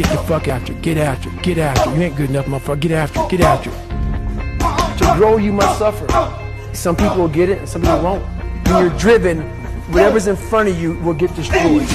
Get the fuck after it. Get after it. Get after it. You ain't good enough, motherfucker. Get after it. Get after it. To grow, you must suffer. Some people will get it, and some people won't. When you're driven, whatever's in front of you will get destroyed.